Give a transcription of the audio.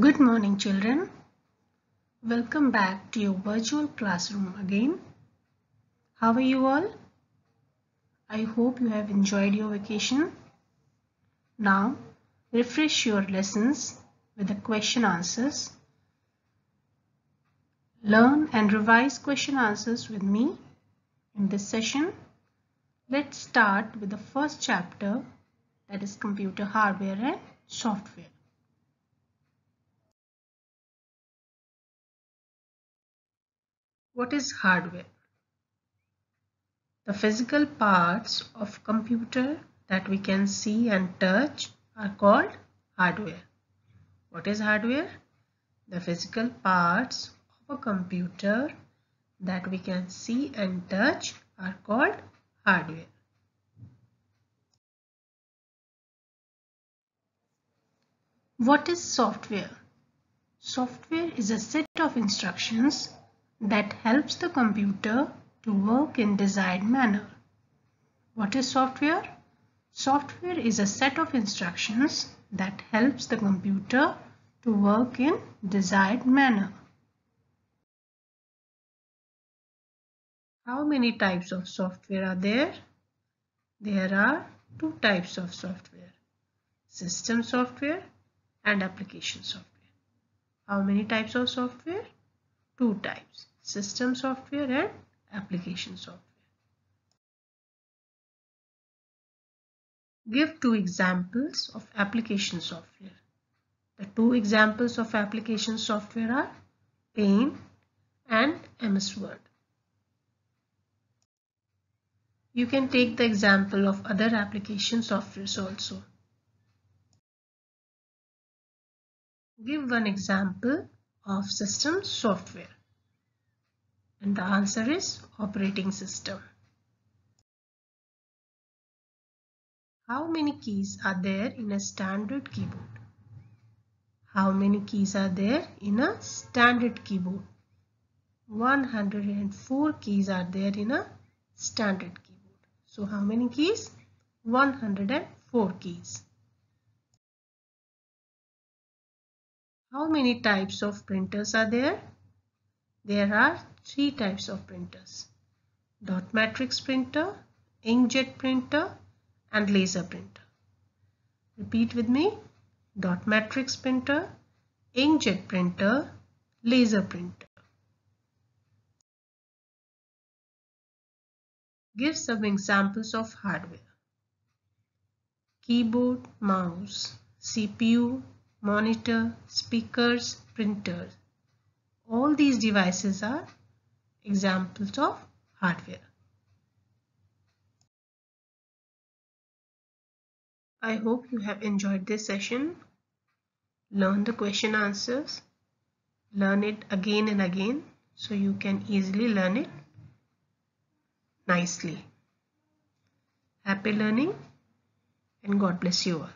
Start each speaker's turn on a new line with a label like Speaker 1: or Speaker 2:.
Speaker 1: Good morning children. Welcome back to your virtual classroom again. How are you all? I hope you have enjoyed your vacation. Now refresh your lessons with the question answers. Learn and revise question answers with me in this session. Let's start with the first chapter that is computer hardware and software. What is hardware? The physical parts of computer that we can see and touch are called hardware. What is hardware? The physical parts of a computer that we can see and touch are called hardware. What is software? Software is a set of instructions that helps the computer to work in desired manner. What is software? Software is a set of instructions that helps the computer to work in desired manner. How many types of software are there? There are two types of software. System software and application software. How many types of software? Two types. System software and application software. Give two examples of application software. The two examples of application software are Paint and MS Word. You can take the example of other application softwares also. Give one example of system software. And the answer is operating system. How many keys are there in a standard keyboard? How many keys are there in a standard keyboard? 104 keys are there in a standard keyboard. So how many keys? 104 keys. How many types of printers are there? There are three types of printers. Dot matrix printer, inkjet printer and laser printer. Repeat with me. Dot matrix printer, inkjet printer, laser printer. Give some examples of hardware. Keyboard, mouse, CPU, monitor, speakers, printers. These devices are examples of hardware. I hope you have enjoyed this session. Learn the question answers. Learn it again and again so you can easily learn it nicely. Happy learning and God bless you all.